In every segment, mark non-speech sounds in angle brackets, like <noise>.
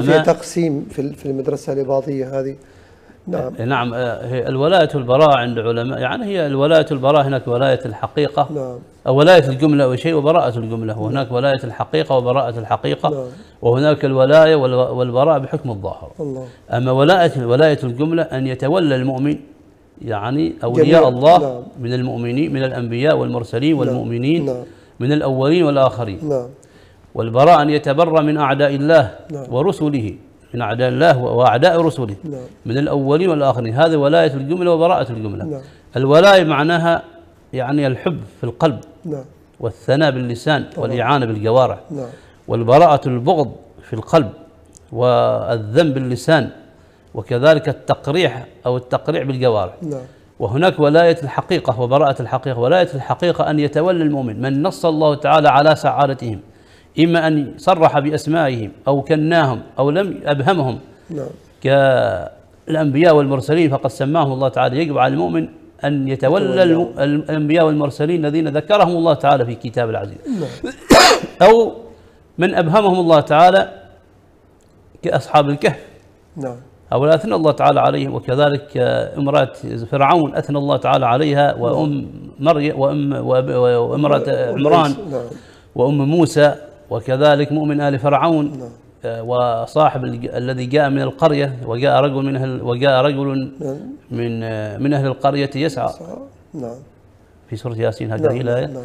في تقسيم في في المدرسة الإباضية هذه نعم نعم هي الولاية والبراءة عند علماء يعني هي الولاية والبراءة هناك ولاية الحقيقة نعم أو ولاية الجملة أو شيء وبراءة الجملة وهناك نعم. ولاية الحقيقة وبراءة الحقيقة نعم. وهناك الولاية والبراءة بحكم الظاهر الله. أما ولاية ولاية الجملة أن يتولى المؤمن يعني أولياء الله نعم. من المؤمنين من الأنبياء والمرسلين والمؤمنين نعم. من الأولين والآخرين نعم. والبراء أن يتبرى من أعداء الله نعم. ورسله من أعداء الله وأعداء رسله نعم. من الأولين والآخرين هذه ولاية الجملة وبراءة الجملة نعم. الولاية معناها يعني الحب في القلب نعم. والثناء باللسان طبعا. والإعانة بالجوارح نعم. والبراءة البغض في القلب والذنب باللسان وكذلك التقريح أو التقريع بالجوارح نعم. وهناك ولاية الحقيقة وبراءة الحقيقة ولاية الحقيقة أن يتولى المؤمن من نص الله تعالى على سعادتهم إما أن صرح بأسمائهم أو كناهم أو لم أبهمهم. نعم. كالأنبياء والمرسلين فقد سماهم الله تعالى. يجب على المؤمن أن يتولى الأنبياء والمرسلين الذين ذكرهم الله تعالى في كتاب العزيز. نعم. <coughs> أو من أبهمهم الله تعالى كأصحاب الكهف. نعم. هؤلاء أثنى الله تعالى عليهم وكذلك امرأة فرعون أثنى الله تعالى عليها وأم مريم وأم وأمرأة عمران نعم. وأم موسى. وكذلك مؤمن آل فرعون نعم. آه، وصاحب الذي جاء من القرية وجاء رجل من أهل وجاء رجل نعم. من آه، من أهل القرية يسعى. نعم. في سورة ياسين هذه نعم. الآية. نعم.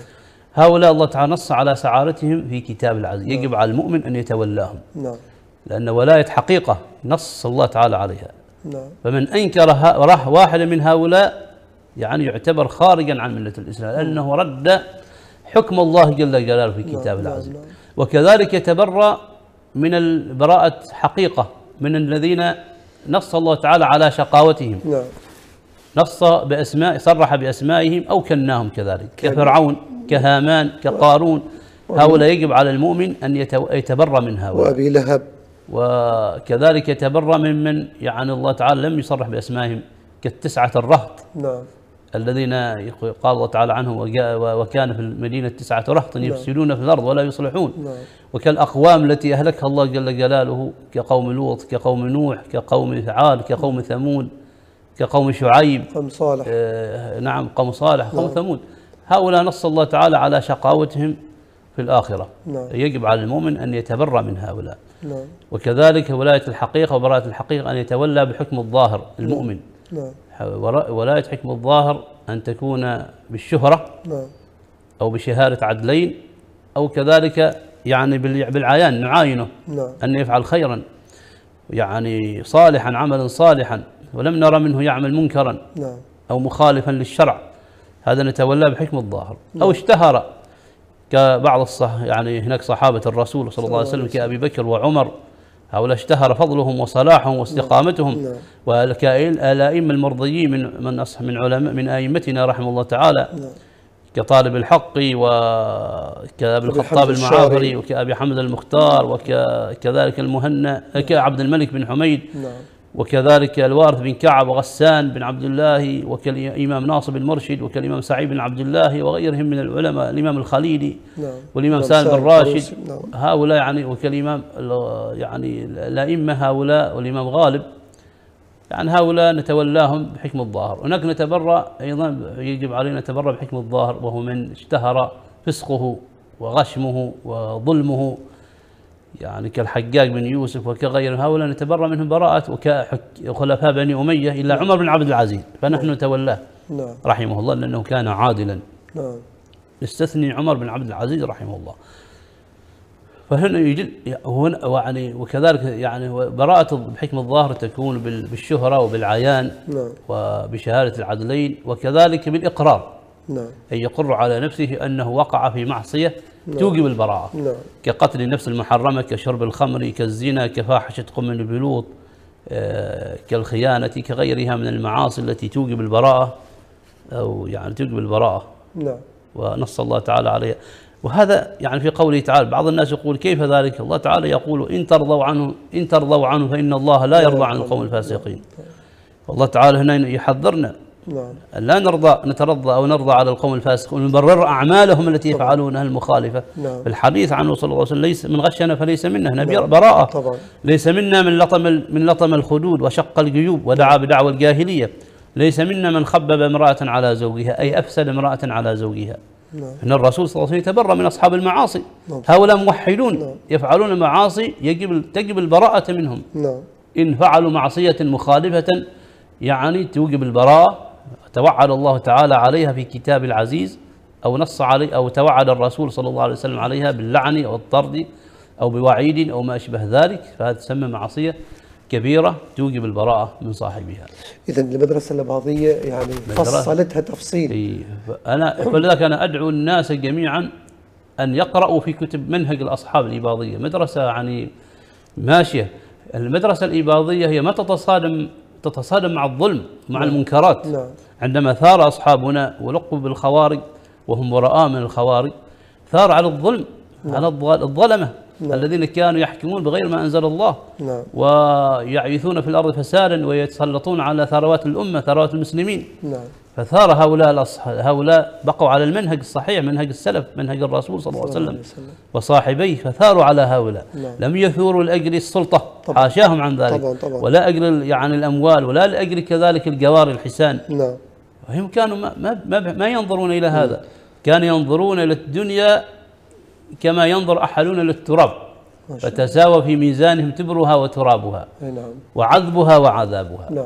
هؤلاء الله تعالى نص على سعادتهم في كتاب العزيز. يجب على المؤمن أن يتولاهم. نعم. لأن ولاية حقيقة نص الله تعالى عليها. نعم. فمن أنكر واحدا من هؤلاء يعني يعتبر خارجا عن ملة الإسلام لأنه رد حكم الله جل جلاله في كتاب العزيز. وكذلك يتبرأ من البراءة حقيقة من الذين نص الله تعالى على شقاوتهم. نعم. نص بأسماء صرح بأسمائهم أو كناهم كذلك كفرعون كهامان كقارون. هؤلاء يجب على المؤمن أن يتبرى من هؤلاء. وأبي لهب. وكذلك يتبرى ممن يعني الله تعالى لم يصرح بأسمائهم كالتسعة الرهط. نعم. الذين قال الله تعالى عنهم وكان في المدينة تسعة رهط نعم. يفسدون في الأرض ولا يصلحون نعم. وكالأقوام التي أهلكها الله جل جلاله كقوم لوط كقوم نوح كقوم عاد كقوم ثمود كقوم شعيب قوم صالح آه نعم قوم صالح قوم نعم. ثمود هؤلاء نص الله تعالى على شقاوتهم في الآخرة نعم. يجب على المؤمن أن يتبرى من هؤلاء نعم. وكذلك ولاية الحقيقة وبراءة الحقيقة أن يتولى بحكم الظاهر المؤمن نعم. ولاية حكم الظاهر أن تكون بالشهرة نعم. أو بشهادة عدلين أو كذلك يعني بالعيان نعاينه نعم. أن يفعل خيرا يعني صالحا عملا صالحا ولم نرى منه يعمل منكرا نعم. أو مخالفا للشرع هذا نتولى بحكم الظاهر نعم. أو اشتهر كبعض الصح يعني هناك صحابة الرسول صلى الله عليه وسلم كأبي بكر وعمر هؤلاء اشتهر فضلهم وصلاحهم واستقامتهم نعم. والأئمة المرضيين من من من علماء من أئمتنا رحمه الله تعالى نعم. كطالب الحق وكأبي الخطاب المعافري وكأبي حمد المختار وكذلك المهنا كعبد الملك بن حميد نعم. وكذلك الوارث بن كعب وغسان بن عبد الله وكالإمام ناصر بن مرشد وكالإمام سعيد بن عبد الله وغيرهم من العلماء الإمام الخليلي نعم. والإمام سالم بن راشد نعم. هؤلاء يعني وكالإمام يعني الأئمة هؤلاء والإمام غالب يعني هؤلاء نتولاهم بحكم الظاهر هناك نتبرأ أيضا يجب علينا نتبرأ بحكم الظاهر وهو من اشتهر فسقه وغشمه وظلمه يعني كالحجاج بن يوسف وكغير هؤلاء نتبرأ منهم براءة وخلفاء بني أمية إلا نعم. عمر بن عبد العزيز فنحن نعم. نتولاه نعم. رحمه الله لأنه كان عادلا نعم. نستثني عمر بن عبد العزيز رحمه الله فهنا يجد هنا يعني وكذلك يعني براءة بحكم الظاهر تكون بالشهرة وبالعيان نعم. وبشهادة العدلين وكذلك بالإقرار نعم. أن يقر على نفسه أنه وقع في معصية نعم. توجب البراءة نعم. كقتل النفس المحرمة كشرب الخمر كالزنا كفاحشة قم البلوط آه، كالخيانة كغيرها من المعاصي التي توجب البراءة أو يعني توجب البراءة نعم. ونص الله تعالى عليها وهذا يعني في قوله تعالى بعض الناس يقول كيف ذلك الله تعالى يقول إن ترضوا عنه إن ترضوا عنه فإن الله لا يرضى عن القوم الفاسقين والله تعالى هنا يحذرنا نعم. لا نرضى نترضى أو نرضى على القوم الفاسقين ونبرر أعمالهم التي يفعلونها المخالفة. نعم. الحديث عنه صلى الله عليه وسلم ليس من غشنا فليس منا هنا نعم. براءة. طبعا. ليس منا من لطم من لطم الخدود وشق الجيوب ودعا بدعوى الجاهلية. ليس منا من خبب امرأة على زوجها أي أفسد امرأة على زوجها. نعم. إن الرسول صلى الله عليه وسلم يتبرأ من أصحاب المعاصي. نعم. هؤلاء موحدون نعم. يفعلون المعاصي يجب تجب البراءة منهم. نعم. إن فعلوا معصية مخالفة يعني توجب البراءة توعد الله تعالى عليها في كتاب العزيز أو نص عليه أو توعد الرسول صلى الله عليه وسلم عليها باللعن أو الطرد أو بوعيد أو ما أشبه ذلك. فهذا تسمى معصية كبيرة توجب البراءة من صاحبها. إذا المدرسة الإباضية يعني. فصلتها تفصيل. إي، أنا فلذلك أنا أدعو الناس جميعا أن يقرأوا في كتب منهج الأصحاب الإباضية. مدرسة يعني ماشية. المدرسة الإباضية هي ما تتصادم تتصادم مع الظلم مع المنكرات. نعم. عندما ثار أصحابنا ولقوا بالخوارج وهم براء من الخوارج ثار على الظلم على الظ- الظلمة الذين كانوا يحكمون بغير ما أنزل الله. نعم. ويعيثون في الأرض فسادا ويتسلطون على ثروات الأمة ثروات المسلمين. نعم. فثار هؤلاء هؤلاء بقوا على المنهج الصحيح منهج السلف منهج الرسول صلى الله عليه وسلم وسلم. وصاحبيه فثاروا على هؤلاء. نعم. لم يثوروا لأجل السلطة طبعا. حاشاهم عن ذلك. طبعا، طبعا. ولا أجل يعني الأموال ولا لأجل كذلك الجوار الحسان. نعم. وهم كانوا ما, ما, ما, ينظرون إلى هذا. كانوا ينظرون إلى الدنيا كما ينظر للتراب ما شاء فتساوى في ميزانهم تبرها وترابها. نعم. وعذبها وعذابها. نعم.